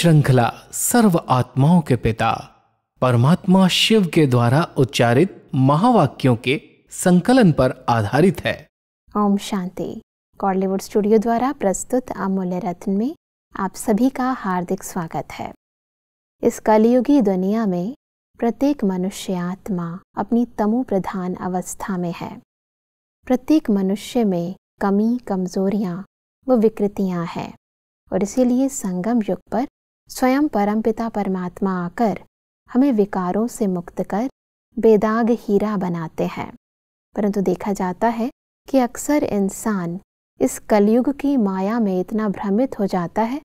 श्रृंखला सर्व आत्माओं के पिता, परमात्मा शिव के द्वारा उच्चारित महावाक्यों के संकलन पर आधारित है। ओम शांति। कॉलीवुड स्टूडियो द्वारा प्रस्तुत अमूल्य रत्न में आप सभी का हार्दिक स्वागत है। इस कलयुगी दुनिया में प्रत्येक मनुष्य आत्मा अपनी तमो प्रधान अवस्था में है। प्रत्येक मनुष्य में कमी, कमजोरियाँ व विकृतियाँ हैं और इसीलिए संगम युग पर स्वयं परमपिता परमात्मा आकर हमें विकारों से मुक्त कर बेदाग हीरा बनाते हैं। परंतु देखा जाता है कि अक्सर इंसान इस कलयुग की माया में इतना भ्रमित हो जाता है,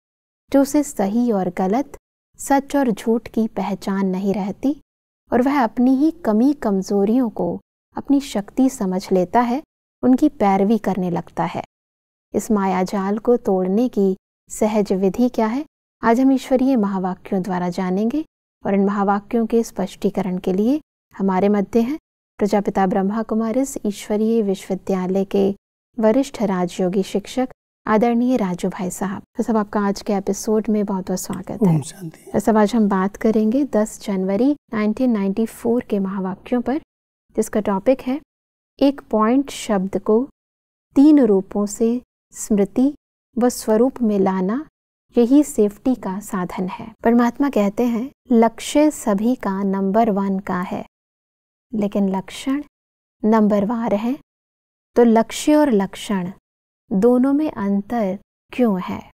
जो उसे सही और गलत, सच और झूठ की पहचान नहीं रहती और वह अपनी ही कमी कमजोरियों को अपनी शक्ति समझ लेता है, उनकी पैरवी करने लगता है। इस मायाजाल को तोड़ने की सहज विधि क्या है? आज हम ईश्वरीय महावाक्यों द्वारा जानेंगे और इन महावाक्यों के स्पष्टीकरण के लिए हमारे मध्य हैं प्रजापिता ब्रह्मा कुमारिस ईश्वरीय विश्वविद्यालय के वरिष्ठ राजयोगी शिक्षक आदरणीय राजू भाई साहब। तो सब आपका आज के एपिसोड में बहुत बहुत स्वागत है। तो सब आज हम बात करेंगे 10 जनवरी 1994 के महावाक्यों पर जिसका टॉपिक है एक पॉइंट शब्द को तीन रूपों से स्मृति व स्वरूप में लाना यही सेफ्टी का साधन है। परमात्मा कहते हैं, लक्ष्य सभी का नंबर वन का है। लेकिन लक्षण नंबर वार है। तो लक्ष्य और लक्षण, दोनों में अंतर क्यों है?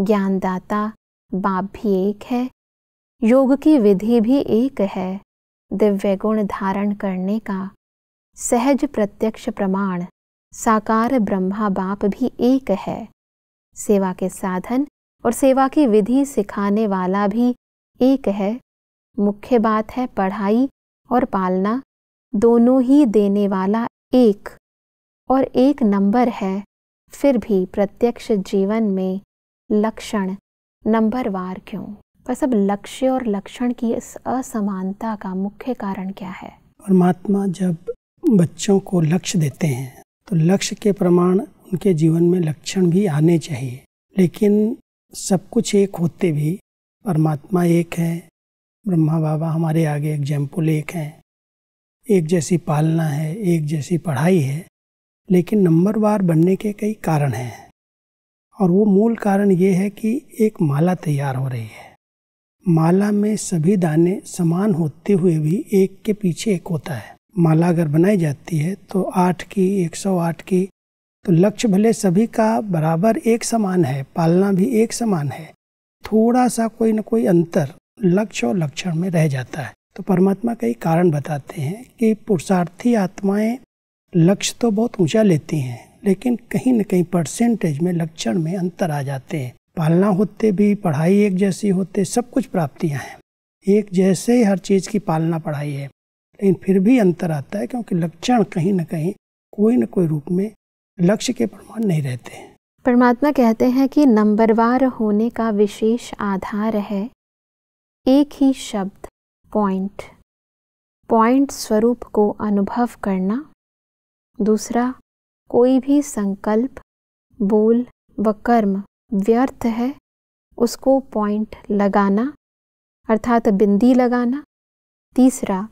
ज्ञानदाता, बाप भी एक है। योग की विधि भी एक है। दिव्य गुण धारण करने का सहज प्रत्यक्ष प्रमाण, साकार ब्रह्मा बाप भी एक है। सेवा के साधन और सेवा की विधि सिखाने वाला भी एक है। मुख्य बात है पढ़ाई और पालना। दोनों ही देने वाला एक और एक नंबर है। फिर भी प्रत्यक्ष जीवन में लक्षण नंबरवार क्यों? बस अब लक्ष्य और लक्षण की इस असमानता का मुख्य कारण क्या है? परमात्मा जब बच्चों को लक्ष्य देते हैं तो लक्ष्य के प्रमाण उनके जीवन में लक्षण भी आने चाहिए। लेकिन सब कुछ एक होते भी, परमात्मा एक है, ब्रह्मा बाबा हमारे आगे एग्ज़ाम्पल एक हैं। एक जैसी पालना है, एक जैसी पढ़ाई है, लेकिन नंबर नंबरवार बनने के कई कारण हैं। और वो मूल कारण ये है कि एक माला तैयार हो रही है। माला में सभी दाने समान होते हुए भी एक के पीछे एक होता है। माला अगर बनाई जाती है तो आठ की, एक सौ आठ की तो लक्ष्य भले सभी का बराबर एक समान है, पालना भी एक समान है, थोड़ा सा कोई न कोई अंतर लक्ष्य और लक्षण में रह जाता है। तो परमात्मा कई कारण बताते हैं कि पुरुषार्थी आत्माएँ लक्ष्य तो बहुत ऊँचा लेती हैं, लेकिन कहीं न कहीं परसेंटेज में, लक्षण में अंतर आ जाते हैं। पालना होते भी, पढ़ाई एक जैसी होते, सब कुछ प्राप्तियाँ हैं। एक जैसे ही हर चीज़ की पालना पढ़ाई है, लेकिन फिर भी अंतर आता है क्योंकि लक्षण कहीं ना कहीं कोई न कोई रूप में लक्ष्य के प्रमाण नहीं रहते परमात्मा कहते हैं कि नंबरवार होने का विशेष आधार है एक ही शब्द पॉइंट पॉइंट स्वरूप को अनुभव करना। दूसरा, कोई भी संकल्प, बोल व कर्म व्यर्थ है, उसको पॉइंट लगाना, अर्थात बिंदी लगाना। तीसरा,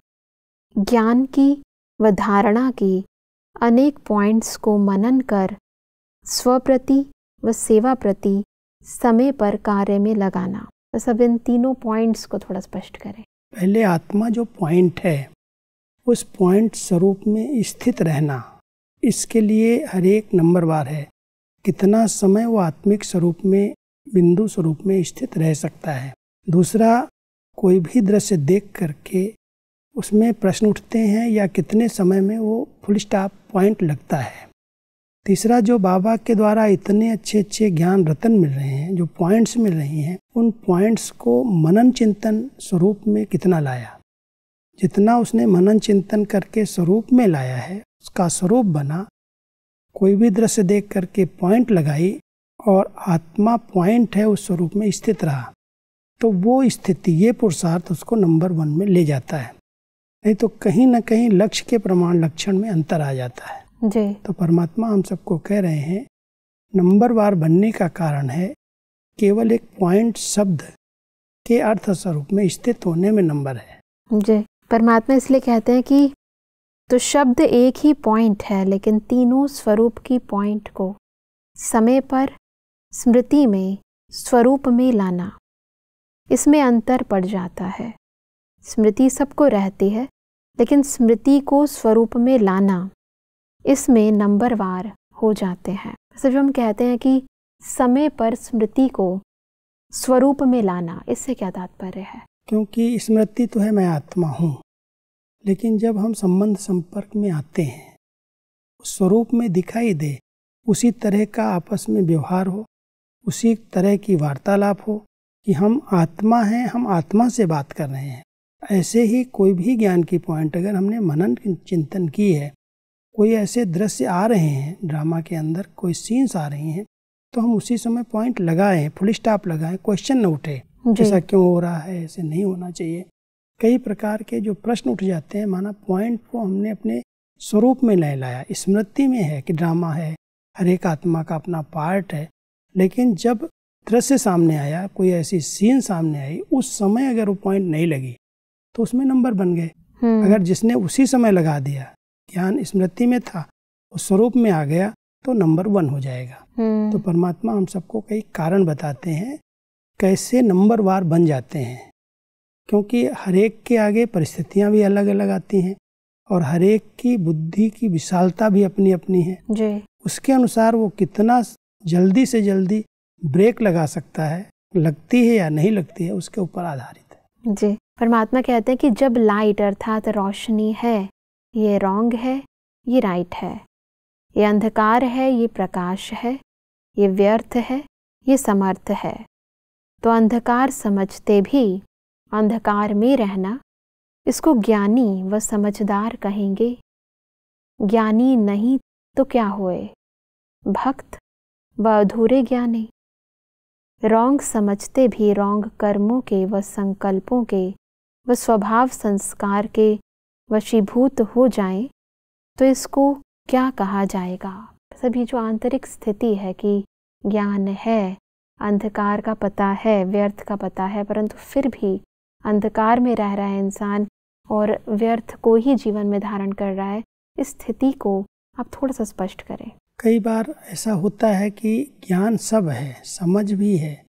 ज्ञान की व धारणा की अनेक पॉइंट्स को मनन कर, स्वप्रति व सेवा प्रति समय पर कार्य में लगाना। बस अब इन तीनों पॉइंट्स को थोड़ा स्पष्ट करें। पहले आत्मा जो पॉइंट है, उस पॉइंट स्वरूप में स्थित रहना, इसके लिए हर एक नंबर बार है। कितना समय वो आत्मिक स्वरूप में, बिंदु स्वरूप में स्थित रह सकता है। दूसरा, कोई भी दृश्य देख करके उसमें प्रश्न उठते हैं या कितने समय में वो फुल स्टॉप पॉइंट लगता है। तीसरा, जो बाबा के द्वारा इतने अच्छे अच्छे ज्ञान रतन मिल रहे हैं, जो पॉइंट्स मिल रही हैं, उन पॉइंट्स को मनन चिंतन स्वरूप में कितना लाया? जितना उसने मनन चिंतन करके स्वरूप में लाया है, उसका स्वरूप बना, कोई भी दृश्य देख करके पॉइंट लगाई और आत्मा पॉइंट है उस स्वरूप में स्थित रहा तो वो स्थिति, ये पुरुषार्थ उसको नंबर वन में ले जाता है। नहीं तो कहीं ना कहीं लक्ष्य के प्रमाण लक्षण में अंतर आ जाता है। जी। तो परमात्मा हम सबको कह रहे हैं नंबर वार बनने का कारण है केवल एक पॉइंट शब्द के अर्थ स्वरूप में स्थित होने में नंबर है। जी। परमात्मा इसलिए कहते हैं कि तो शब्द एक ही पॉइंट है लेकिन तीनों स्वरूप की पॉइंट को समय पर स्मृति में स्वरूप में लाना इसमें अंतर पड़ जाता है। स्मृति सबको रहती है, लेकिन स्मृति को स्वरूप में लाना इसमें नंबरवार हो जाते हैं। जब हम कहते हैं कि समय पर स्मृति को स्वरूप में लाना, इससे क्या तात्पर्य है? क्योंकि स्मृति तो है मैं आत्मा हूँ, लेकिन जब हम संबंध संपर्क में आते हैं, स्वरूप में दिखाई दे, उसी तरह का आपस में व्यवहार हो, उसी तरह की वार्तालाप हो कि हम आत्मा हैं, हम आत्मा से बात कर रहे हैं। ऐसे ही कोई भी ज्ञान की पॉइंट अगर हमने मनन चिंतन की है कोई ऐसे दृश्य आ रहे हैं ड्रामा के अंदर कोई सीन्स आ रही हैं तो हम उसी समय पॉइंट लगाएँ फुल स्टॉप लगाएँ क्वेश्चन न उठे ऐसा क्यों हो रहा है ऐसे नहीं होना चाहिए। कई प्रकार के जो प्रश्न उठ जाते हैं माना पॉइंट को हमने अपने स्वरूप में ले लाया स्मृति में है कि ड्रामा है हर एक आत्मा का अपना पार्ट है लेकिन जब दृश्य सामने आया कोई ऐसी सीन सामने आई उस समय अगर वो पॉइंट नहीं लगी तो उसमें नंबर बन गए हम्म। अगर जिसने उसी समय लगा दिया ज्ञान स्मृति में था उस स्वरूप में आ गया तो नंबर वन हो जाएगा हम्म। तो परमात्मा हम सबको कई कारण बताते हैं कैसे नंबर वार बन जाते हैं क्योंकि हर एक के आगे परिस्थितियाँ भी अलग अलग आती हैं और हर एक की बुद्धि की विशालता भी अपनी अपनी है जी। उसके अनुसार वो कितना जल्दी से जल्दी ब्रेक लगा सकता है लगती है या नहीं लगती है उसके ऊपर आधारित है जी परमात्मा कहते हैं कि जब लाइट अर्थात रोशनी है, ये रॉन्ग है, ये राइट है। ये अंधकार है, ये प्रकाश है, ये व्यर्थ है, ये समर्थ है। तो अंधकार समझते भी, अंधकार में रहना, इसको ज्ञानी व समझदार कहेंगे। ज्ञानी नहीं तो क्या हुए? भक्त व अधूरे ज्ञानी। रोंग समझते भी रोंग कर्मों के व संकल्पों के व स्वभाव संस्कार के वशीभूत हो जाएँ तो इसको क्या कहा जाएगा? सभी जो आंतरिक स्थिति है कि ज्ञान है, अंधकार का पता है, व्यर्थ का पता है, परंतु फिर भी अंधकार में रह रहा है इंसान और व्यर्थ को ही जीवन में धारण कर रहा है, इस स्थिति को आप थोड़ा सा स्पष्ट करें। कई बार ऐसा होता है कि ज्ञान सब है, समझ भी है,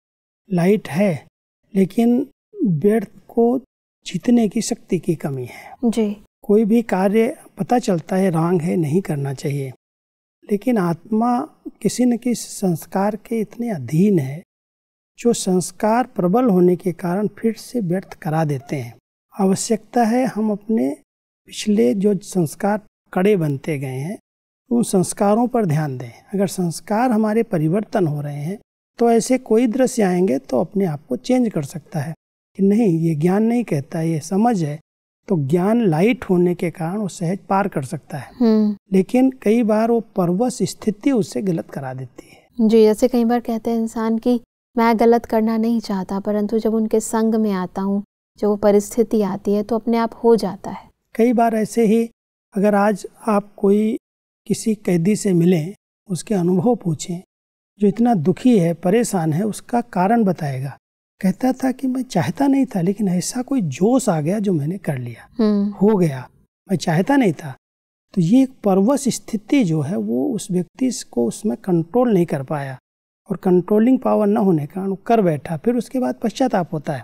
लाइट है, लेकिन व्यर्थ को जीतने की शक्ति की कमी है। जी। कोई भी कार्य पता चलता है रांग है नहीं करना चाहिए। लेकिन आत्मा किसी न किसी संस्कार के इतने अधीन है जो संस्कार प्रबल होने के कारण फिर से व्यर्थ करा देते हैं। आवश्यकता है हम अपने पिछले जो संस्कार कड़े बनते गए हैं उन संस्कारों पर ध्यान दें। अगर संस्कार हमारे परिवर्तन हो रहे हैं तो ऐसे कोई दृश्य आएँगे तो अपने आप को चेंज कर सकता है। कि नहीं ये ज्ञान नहीं कहता ये समझ है तो ज्ञान लाइट होने के कारण वो सहज पार कर सकता है। हम्म। लेकिन कई बार वो परवश स्थिति उससे गलत करा देती है। जी जैसे कई बार कहते हैं इंसान की मैं गलत करना नहीं चाहता परंतु जब उनके संग में आता हूँ जब वो परिस्थिति आती है तो अपने आप हो जाता है। कई बार ऐसे ही अगर आज आप कोई किसी कैदी से मिलें उसके अनुभव पूछें जो इतना दुखी है परेशान है उसका कारण बताएगा। कहता था कि मैं चाहता नहीं था लेकिन ऐसा कोई जोश आ गया जो मैंने कर लिया। हम्म। हो गया। मैं चाहता नहीं था। तो ये एक परवश स्थिति जो है वो उस व्यक्ति को उसमें कंट्रोल नहीं कर पाया और कंट्रोलिंग पावर न होने का कारण कर बैठा। फिर उसके बाद पश्चाताप होता है।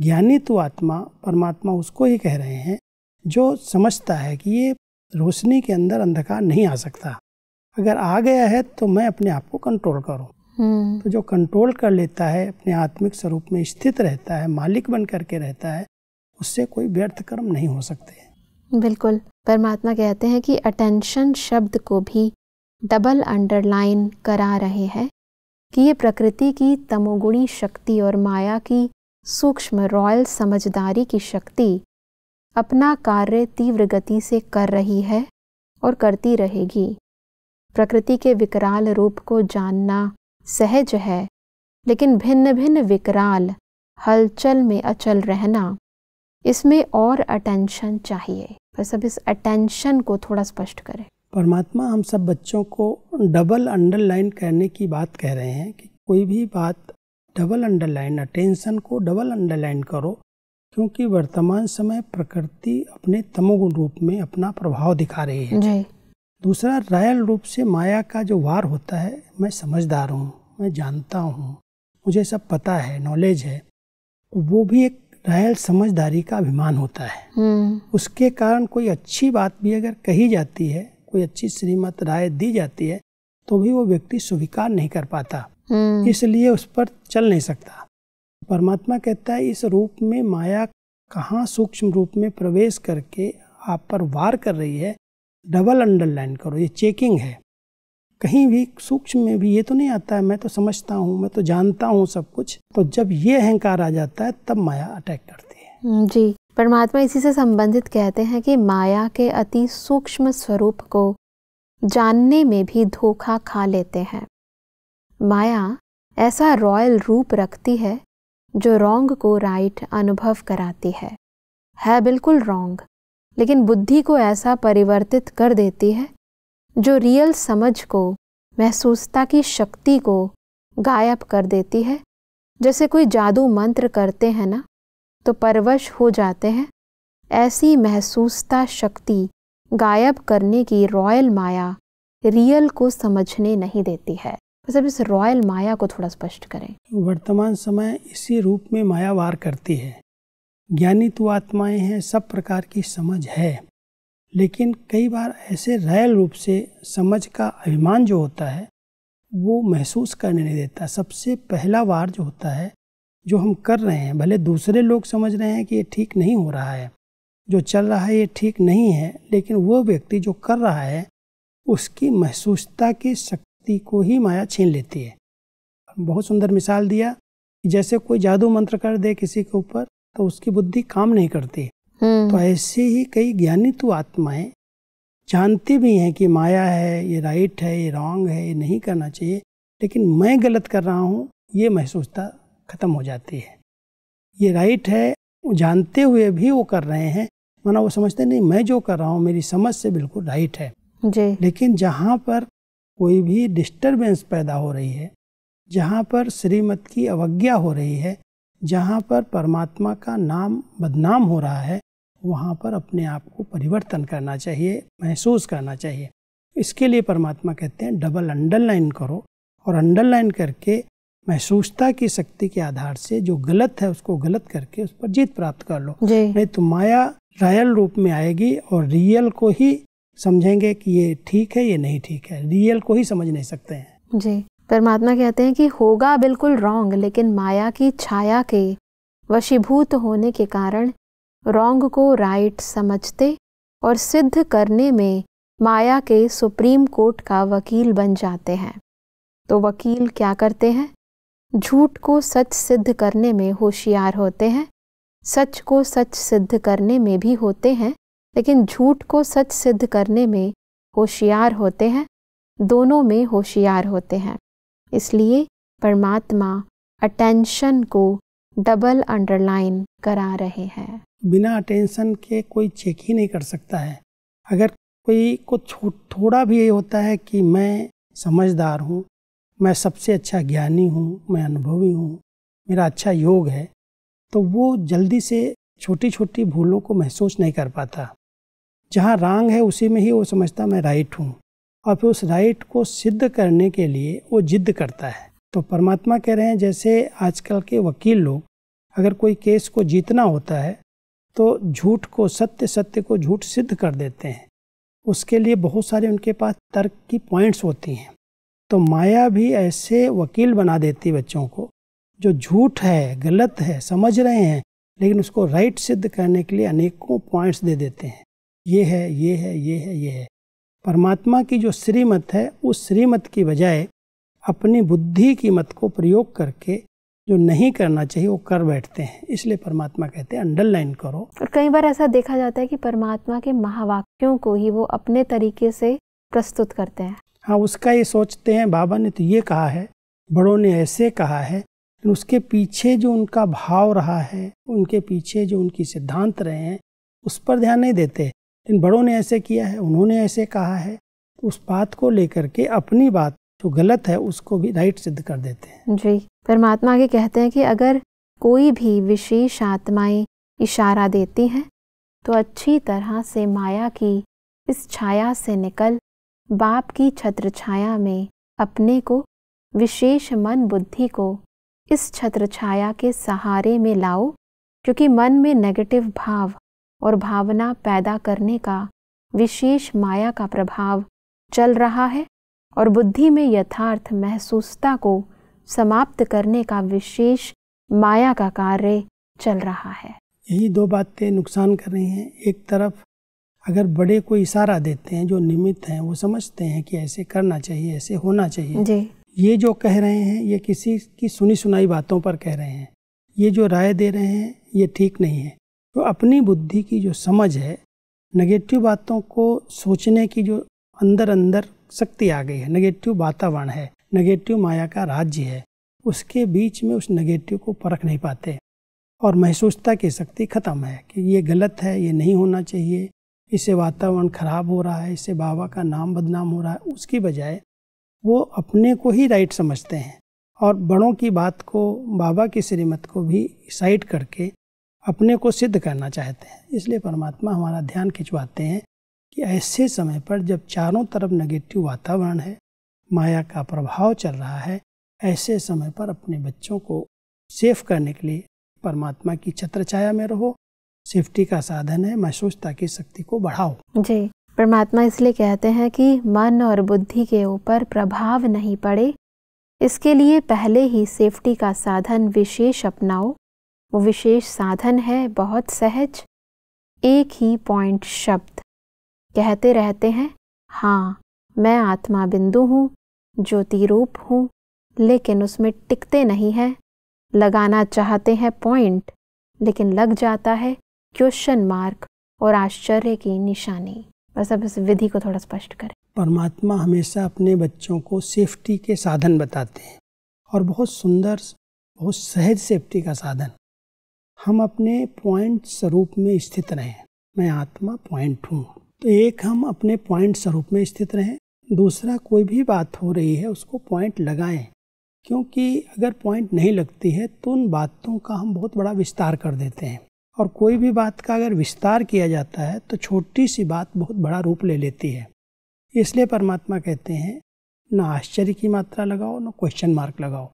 ज्ञानी तो आत्मा परमात्मा उसको ही कह रहे हैं जो समझता है कि ये रोशनी के अंदर अंधकार नहीं आ सकता। अगर आ गया है तो मैं अपने आप को कंट्रोल करूँ। तो जो कंट्रोल कर लेता है अपने आत्मिक स्वरूप में स्थित रहता है मालिक बन करके रहता है उससे कोई व्यर्थ कर्म नहीं हो सकते। बिल्कुल। परमात्मा कहते हैं कि अटेंशन शब्द को भी डबल अंडरलाइन करा रहे हैं कि ये प्रकृति की तमोगुणी शक्ति और माया की सूक्ष्म रॉयल समझदारी की शक्ति अपना कार्य तीव्र गति से कर रही है और करती रहेगी। प्रकृति के विकराल रूप को जानना सहज है लेकिन भिन्न भिन्न विकराल हलचल में अचल रहना इसमें और अटेंशन चाहिए। बस अब इस अटेंशन को थोड़ा स्पष्ट करें। परमात्मा हम सब बच्चों को डबल अंडरलाइन करने की बात कह रहे हैं कि कोई भी बात डबल अंडरलाइन अटेंशन को डबल अंडरलाइन करो क्योंकि वर्तमान समय प्रकृति अपने तमोगुण रूप में अपना प्रभाव दिखा रही है। जी। दूसरा रायल रूप से माया का जो वार होता है मैं समझदार हूँ मैं जानता हूँ मुझे सब पता है नॉलेज है वो भी एक रायल समझदारी का अभिमान होता है। हम्म। उसके कारण कोई अच्छी बात भी अगर कही जाती है कोई अच्छी श्रीमत राय दी जाती है तो भी वो व्यक्ति स्वीकार नहीं कर पाता। हम्म। इसलिए उस पर चल नहीं सकता। परमात्मा कहता है इस रूप में माया कहाँ सूक्ष्म रूप में प्रवेश करके आप पर वार कर रही है डबल अंडरलाइन करो ये चेकिंग है। कहीं भी सूक्ष्म में भी ये तो नहीं आता है मैं तो समझता हूँ मैं तो जानता हूँ सब कुछ। तो जब ये अहंकार आ जाता है तब माया अटैक करती है। हम्म, जी। परमात्मा इसी से संबंधित कहते हैं कि माया के अति सूक्ष्म स्वरूप को जानने में भी धोखा खा लेते हैं। माया ऐसा रॉयल रूप रखती है जो रोंग को राइट अनुभव कराती है। है बिल्कुल रोंग लेकिन बुद्धि को ऐसा परिवर्तित कर देती है, जो रियल समझ को, महसूसता की शक्ति को गायब कर देती है। जैसे कोई जादू मंत्र करते हैं ना तो परवश हो जाते हैं। ऐसी महसूसता शक्ति गायब करने की रॉयल माया रियल को समझने नहीं देती है। अब इस रॉयल माया को थोड़ा स्पष्ट करें। वर्तमान समय इसी रूप में माया वार करती है। ज्ञानी तो आत्माएँ हैं, सब प्रकार की समझ है। लेकिन कई बार ऐसे रैल रूप से समझ का अभिमान जो होता है, वो महसूस करने नहीं देता। सबसे पहला वार जो होता है, जो हम कर रहे हैं, भले दूसरे लोग समझ रहे हैं कि ये ठीक नहीं हो रहा है, जो चल रहा है ये ठीक नहीं है, लेकिन वो व्यक्ति जो कर रहा है, उसकी महसूसता की शक्ति को ही माया छीन लेती है। बहुत सुंदर मिसाल दिया जैसे कोई जादू मंत्र कर दे किसी के ऊपर तो उसकी बुद्धि काम नहीं करती। हम्म। तो ऐसे ही कई ज्ञानी तो आत्माएँ जानती भी हैं कि माया है ये राइट है ये रॉन्ग है ये नहीं करना चाहिए। लेकिन मैं गलत कर रहा हूँ ये महसूसता खत्म हो जाती है। ये राइट है वो जानते हुए भी वो कर रहे हैं माना वो समझते नहीं मैं जो कर रहा हूँ मेरी समझ से बिल्कुल राइट है। जी। लेकिन जहाँ पर कोई भी डिस्टरबेंस पैदा हो रही है जहाँ पर श्रीमत की अवज्ञा हो रही है जहाँ पर परमात्मा का नाम बदनाम हो रहा है वहाँ पर अपने आप को परिवर्तन करना चाहिए महसूस करना चाहिए। इसके लिए परमात्मा कहते हैं डबल अंडरलाइन करो। और अंडरलाइन करके महसूसता की शक्ति के आधार से जो गलत है उसको गलत करके उस पर जीत प्राप्त कर लो। नहीं तो माया रायल रूप में आएगी और रियल को ही समझेंगे कि ये ठीक है ये नहीं ठीक है। रियल को ही समझ नहीं सकते हैं। जी। परमात्मा कहते हैं कि होगा बिल्कुल रॉन्ग, लेकिन माया की छाया के वशीभूत होने के कारण रॉन्ग को राइट समझते और सिद्ध करने में माया के सुप्रीम कोर्ट का वकील बन जाते हैं। तो वकील क्या करते हैं? झूठ को सच सिद्ध करने में होशियार होते हैं, सच को सच सिद्ध करने में भी होते हैं, लेकिन झूठ को सच सिद्ध करने में होशियार होते हैं, दोनों में होशियार होते हैं। इसलिए परमात्मा अटेंशन को डबल अंडरलाइन करा रहे हैं। बिना अटेंशन के कोई चेक ही नहीं कर सकता है। अगर कोई को थोड़ा भी ये होता है कि मैं समझदार हूँ, मैं सबसे अच्छा ज्ञानी हूँ, मैं अनुभवी हूँ, मेरा अच्छा योग है तो वो जल्दी से छोटी छोटी भूलों को महसूस नहीं कर पाता। जहाँ रांग है उसी में ही वो समझता मैं राइट हूँ। और फिर उस राइट को सिद्ध करने के लिए वो जिद्द करता है। तो परमात्मा कह रहे हैं, जैसे आजकल के वकील लोग, अगर कोई केस को जीतना होता है तो झूठ को, सत्य सत्य को झूठ सिद्ध कर देते हैं। उसके लिए बहुत सारे उनके पास तर्क की पॉइंट्स होती हैं। तो माया भी ऐसे वकील बना देती बच्चों को, जो झूठ है, गलत है, समझ रहे हैं, लेकिन उसको राइट सिद्ध करने के लिए अनेकों पॉइंट्स दे देते हैं। ये है ये है ये है ये है। परमात्मा की जो श्रीमत है उस श्रीमत की बजाय अपनी बुद्धि की मत को प्रयोग करके जो नहीं करना चाहिए वो कर बैठते हैं। इसलिए परमात्मा कहते हैं अंडरलाइन करो। और कई बार ऐसा देखा जाता है कि परमात्मा के महावाक्यों को ही वो अपने तरीके से प्रस्तुत करते हैं। हाँ उसका ये सोचते हैं बाबा ने तो ये कहा है बड़ों ने ऐसे कहा है लेकिन उसके पीछे जो उनका भाव रहा है उनके पीछे जो उनकी सिद्धांत रहे हैं उस पर ध्यान नहीं देते। लेकिन बड़ों ने ऐसे किया है, उन्होंने ऐसे कहा है। तो उस बात को लेकर के अपनी बात, जो गलत है, उसको भी राइट सिद्ध कर देते हैं। जी, परमात्मा आगे कहते हैं कि अगर कोई भी विशेष आत्माएँ इशारा देती हैं तो अच्छी तरह से माया की इस छाया से निकल, बाप की छत्र छाया में अपने को, विशेष मन बुद्धि को इस छत्र छाया के सहारे में लाओ, क्योंकि मन में नेगेटिव भाव और भावना पैदा करने का विशेष माया का प्रभाव चल रहा है और बुद्धि में यथार्थ महसूसता को समाप्त करने का विशेष माया का कार्य चल रहा है। यही दो बातें नुकसान कर रही हैं। एक तरफ़ अगर बड़े को इशारा देते हैं जो निमित्त हैं वो समझते हैं कि ऐसे करना चाहिए ऐसे होना चाहिए। जी। ये जो कह रहे हैं ये किसी की सुनी सुनाई बातों पर कह रहे हैं। ये जो राय दे रहे हैं ये ठीक नहीं है। तो अपनी बुद्धि की जो समझ है नेगेटिव बातों को सोचने की जो अंदर अंदर शक्ति आ गई है नेगेटिव वातावरण है नेगेटिव माया का राज्य है, उसके बीच में उस नेगेटिव को परख नहीं पाते और महसूसता की शक्ति खत्म है कि ये गलत है, ये नहीं होना चाहिए, इससे वातावरण खराब हो रहा है, इससे बाबा का नाम बदनाम हो रहा है, उसकी बजाय वो अपने को ही राइट समझते हैं और बड़ों की बात को, बाबा की श्रीमत को भी साइड करके अपने को सिद्ध करना चाहते हैं। इसलिए परमात्मा हमारा ध्यान खिंचवाते हैं कि ऐसे समय पर जब चारों तरफ़ नेगेटिव वातावरण है, माया का प्रभाव चल रहा है, ऐसे समय पर अपने बच्चों को सेफ़ करने के लिए परमात्मा की छत्र छाया में रहो। सेफ्टी का साधन है, महसूसता की शक्ति को बढ़ाओ। जी, परमात्मा इसलिए कहते हैं कि मन और बुद्धि के ऊपर प्रभाव नहीं पड़े। इसके लिए पहले ही सेफ्टी का साधन विशेष अपनाओ। वो विशेष साधन है, बहुत सहज। एक ही पॉइंट शब्द। कहते रहते हैं हाँ मैं आत्मा बिंदु हूँ ज्योति रूप हूँ, लेकिन उसमें टिकते नहीं हैं। लगाना चाहते हैं पॉइंट, लेकिन लग जाता है क्वेश्चन मार्क और आश्चर्य की निशानी। बस अब इस विधि को थोड़ा स्पष्ट करें। परमात्मा हमेशा अपने बच्चों को सेफ्टी के साधन बताते हैं और बहुत सुंदर, बहुत सहज सेफ्टी का साधन। हम अपने पॉइंट स्वरूप में स्थित रहें। मैं आत्मा पॉइंट हूँ। तो एक, हम अपने पॉइंट स्वरूप में स्थित रहें। दूसरा, कोई भी बात हो रही है, उसको पॉइंट लगाएँ। क्योंकि अगर पॉइंट नहीं लगती है तो उन बातों का हम बहुत बड़ा विस्तार कर देते हैं। और कोई भी बात का अगर विस्तार किया जाता है तो छोटी सी बात बहुत बड़ा रूप ले लेती है। इसलिए परमात्मा कहते हैं, ना आश्चर्य की मात्रा लगाओ, ना क्वेश्चन मार्क लगाओ।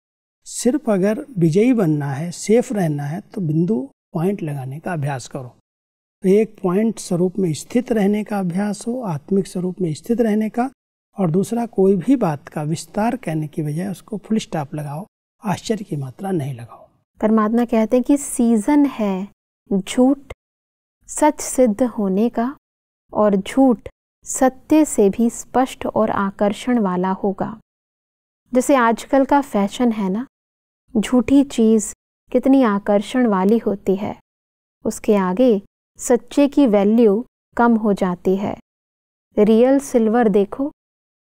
सिर्फ़ अगर विजयी बनना है सेफ़ रहना है तो बिंदु पॉइंट लगाने का अभ्यास करो। तो एक पॉइंट स्वरूप में स्थित रहने का अभ्यास हो, आत्मिक स्वरूप में स्थित रहने का, और दूसरा कोई भी बात का विस्तार कहने की बजाय उसको फुल स्टॉप लगाओ, आश्चर्य की मात्रा नहीं लगाओ। परमात्मा कहते हैं कि सीज़न है, झूठ सच सिद्ध होने का, और झूठ सत्य से भी स्पष्ट और आकर्षण वाला होगा। जैसे आजकल का फ़ैशन है ना झूठी चीज़ कितनी आकर्षण वाली होती है। उसके आगे सच्चे की वैल्यू कम हो जाती है। रियल सिल्वर देखो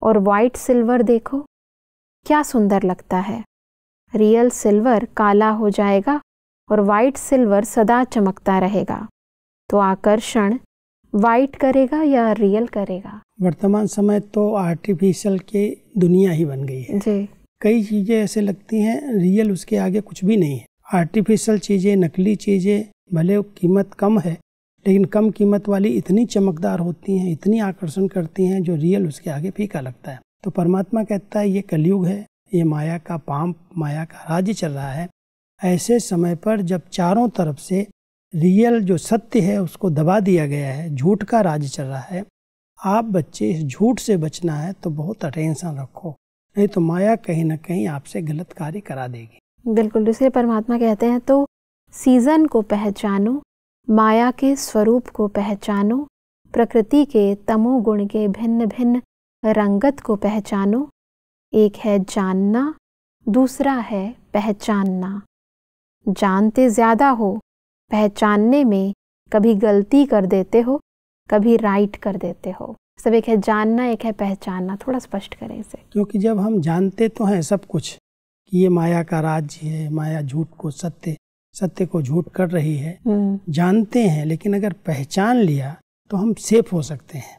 और वाइट सिल्वर देखो। क्या सुंदर लगता है। रियल सिल्वर काला हो जाएगा और वाइट सिल्वर सदा चमकता रहेगा। तो आकर्षण वाइट करेगा या रियल करेगा? वर्तमान समय तो आर्टिफिशियल के दुनिया ही बन गई है। जी। कई चीज़ें ऐसे लगती हैं रियल उसके आगे कुछ भी नहीं है। आर्टिफिशियल चीज़ें, नकली चीज़ें, भले कीमत कम है, लेकिन कम कीमत वाली इतनी चमकदार होती हैं, इतनी आकर्षण करती हैं, जो रियल उसके आगे फीका लगता है। तो परमात्मा कहता है, ये कलयुग है, ये माया का पाम माया का राज्य चल रहा है। ऐसे समय पर जब चारों तरफ़ से रियल जो सत्य है, उसको दबा दिया गया है, झूठ का राज्य चल रहा है, आप बच्चे इस झूठ से बचना है तो बहुत अटेंशन रखो। नहीं तो माया कहीं ना कहीं आपसे गलत कार्य करा देगी। बिल्कुल, दूसरे परमात्मा कहते हैं तो सीज़न को पहचानो, माया के स्वरूप को पहचानो, प्रकृति के तमोगुण के भिन्न भिन्न रंगत को पहचानो, एक है जानना, दूसरा है पहचानना। जानते ज़्यादा हो, पहचानने में कभी गलती कर देते हो, कभी राइट कर देते हो। सब एक है जानना एक है पहचानना थोड़ा स्पष्ट करें इसे। क्योंकि जब हम जानते तो हैं सब कुछ कि ये माया का राज्य है माया झूठ को सत्य सत्य को झूठ कर रही है। हम्म। जानते हैं लेकिन अगर पहचान लिया तो हम सेफ़ हो सकते हैं।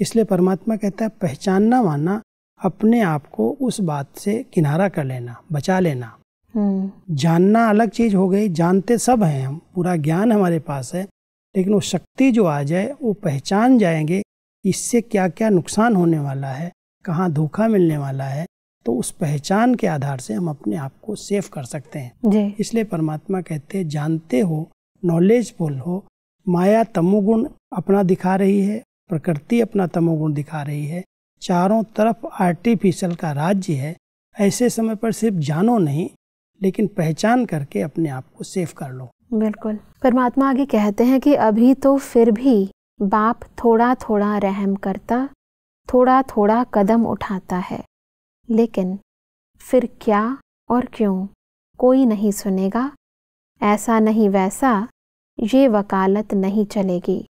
इसलिए परमात्मा कहता है पहचानना माना अपने आप को उस बात से किनारा कर लेना बचा लेना। हम्म। जानना अलग चीज़ हो गई जानते सब हैं हम पूरा ज्ञान हमारे पास है लेकिन वो शक्ति जो आ जाए वो पहचान जाएँगे इससे क्या क्या नुकसान होने वाला है कहाँ धोखा मिलने वाला है तो उस पहचान के आधार से हम अपने आप को सेफ़ कर सकते हैं। इसलिए परमात्मा कहते हैं जानते हो नॉलेजफुल हो माया तमोगुण अपना दिखा रही है प्रकृति अपना तमोगुण दिखा रही है चारों तरफ़ आर्टिफिशियल का राज्य है ऐसे समय पर सिर्फ़ जानो नहीं लेकिन पहचान करके अपने आप को सेफ़ कर लो। बिल्कुल। परमात्मा आगे कहते हैं कि अभी तो फिर भी बाप थोड़ा थोड़ा रहम करता थोड़ा थोड़ा कदम उठाता है। लेकिन फिर क्या और क्यों? कोई नहीं सुनेगा। ऐसा नहीं वैसा, ये वकालत नहीं चलेगी।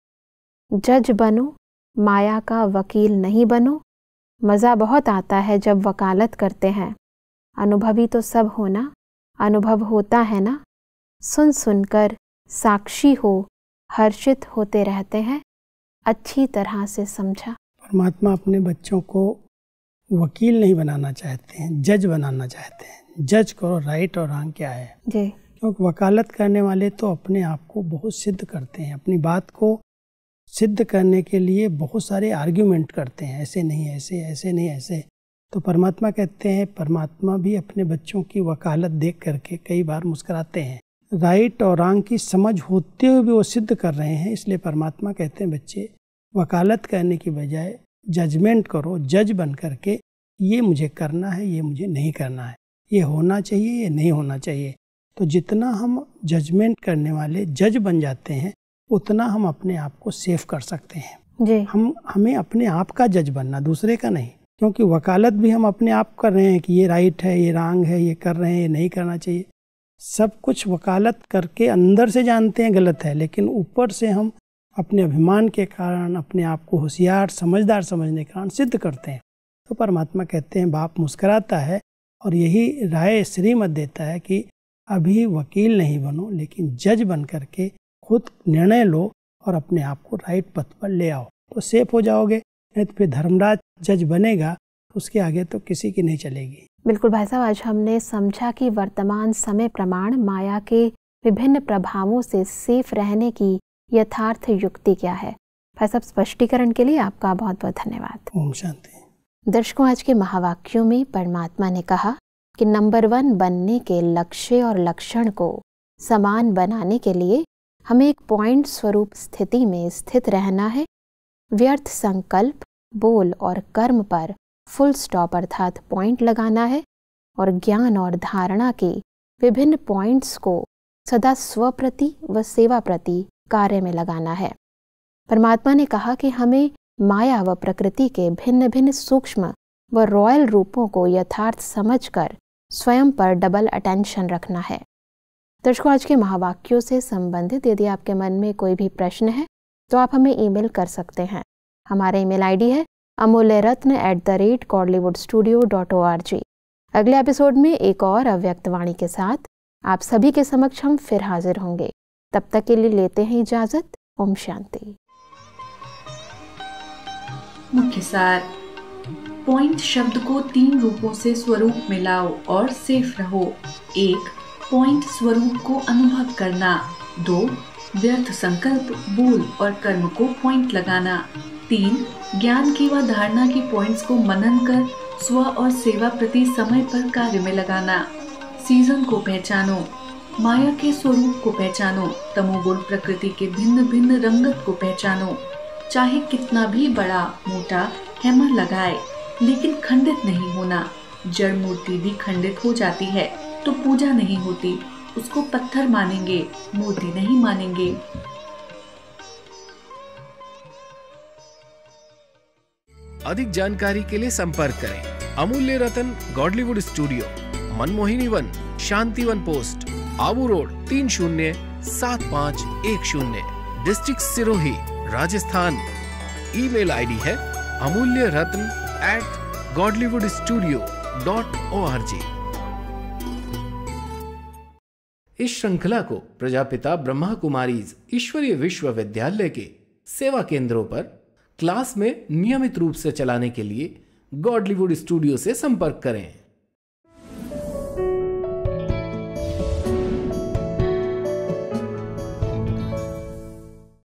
जज बनो, माया का वकील नहीं बनो। मज़ा बहुत आता है जब वकालत करते हैं। अनुभवी तो सब होना अनुभव होता है ना? सुन सुनकर साक्षी हो, हर्षित होते रहते हैं। अच्छी तरह से समझा। परमात्मा अपने बच्चों को वकील नहीं बनाना चाहते हैं जज बनाना चाहते हैं। जज करो राइट और रॉन्ग क्या है? जी। क्योंकि वकालत करने वाले तो अपने आप को बहुत सिद्ध करते हैं अपनी बात को सिद्ध करने के लिए बहुत सारे आर्ग्यूमेंट करते हैं ऐसे नहीं ऐसे ऐसे नहीं ऐसे। तो परमात्मा कहते हैं परमात्मा भी अपने बच्चों की वकालत देख करके कई बार मुस्कराते हैं। राइट और रॉन्ग की समझ होते हुए भी वो सिद्ध कर रहे हैं इसलिए परमात्मा कहते हैं बच्चे वकालत करने की बजाय जजमेंट करो जज बन करके ये मुझे करना है ये मुझे नहीं करना है। ये होना चाहिए ये नहीं होना चाहिए। तो जितना हम जजमेंट करने वाले जज बन जाते हैं उतना हम अपने आप को सेफ़ कर सकते हैं। जी। हम हमें अपने आप का जज बनना दूसरे का नहीं। क्योंकि वकालत भी हम अपने आप कर रहे हैं कि ये राइट है ये रॉन्ग है ये कर रहे हैं ये नहीं करना चाहिए। सब कुछ वकालत करके अंदर से जानते हैं गलत है लेकिन ऊपर से हम अपने अभिमान के कारण, अपने आप को होशियार, समझदार समझने के कारण सिद्ध करते हैं। तो परमात्मा कहते हैं, बाप मुस्कराता है और यही राय श्रीमत देता है कि अभी वकील नहीं बनो, लेकिन जज बन करके खुद निर्णय लो और अपने आप को राइट पथ पर ले आओ। तो सेफ़ हो जाओगे, नहीं तो फिर धर्मराज जज बनेगा, उसके आगे तो किसी की नहीं चलेगी। बिल्कुल भाई साहब, आज हमने समझा कि वर्तमान समय प्रमाण, माया के विभिन्न प्रभावों से सेफ़ रहने की यथार्थ युक्ति क्या है? भाई साहब स्पष्टीकरण के लिए आपका बहुत बहुत धन्यवाद। ओम शांति। दर्शकों आज के महावाक्यों में परमात्मा ने कहा कि नंबर वन बनने के लक्ष्य और लक्षण को समान बनाने के लिए हमें एक पॉइंट स्वरूप स्थिति में स्थित रहना है। व्यर्थ संकल्प बोल और कर्म पर फुल स्टॉप अर्थात पॉइंट लगाना है और ज्ञान और धारणा के विभिन्न पॉइंट्स को सदा स्वप्रति व सेवा प्रति कार्य में लगाना है। परमात्मा ने कहा कि हमें माया व प्रकृति के भिन्न भिन्न सूक्ष्म व रॉयल रूपों को यथार्थ समझकर स्वयं पर डबल अटेंशन रखना है। दर्शकों, आज के महावाक्यों से संबंधित यदि आपके मन में कोई भी प्रश्न है तो आप हमें ईमेल कर सकते हैं। हमारा ईमेल आईडी है Amulya Ratna at the rate Godlywood studio dot O R G अगले एपिसोड में एक और अव्यक्तवाणी के साथ आप सभी के समक्ष हम फिर हाजिर होंगे। तब तक के लिए लेते हैं इजाज़त। ओम शांति। मुख्य सार पॉइंट शब्द को तीन रूपों से स्वरूप में लाओ और सेफ़ रहो। एक पॉइंट स्वरूप को अनुभव करना। दो, व्यर्थ संकल्प, बोल और कर्म को पॉइंट लगाना। तीन, ज्ञान की व धारणा की पॉइंट्स को मनन कर, स्व और सेवा प्रति समय पर कार्य में लगाना। सीज़न को पहचानो। माया के स्वरूप को पहचानो तमोगुण प्रकृति के भिन्न भिन्न रंगत को पहचानो। चाहे कितना भी बड़ा, मोटा हैमर लगाए, लेकिन खंडित नहीं होना। जड़ मूर्ति भी खंडित हो जाती है तो पूजा नहीं होती। उसको पत्थर मानेंगे, मूर्ति नहीं मानेंगे। अधिक जानकारी के लिए संपर्क करें। Amulya Ratan, Godlywood studio, Manmohini Van, Shanti Van post. Abu Road तीन शून्य, सात पाँच, एक शून्य district Sirohi, Rajasthan. Email ID है Amulya Ratna at Godlywood studio dot O R G इस श्रृंखला को प्रजापिता ब्रह्मा कुमारीज ईश्वरीय विश्वविद्यालय के सेवा केंद्रों पर क्लास में नियमित रूप से चलाने के लिए गॉडलीवुड स्टूडियो से संपर्क करें।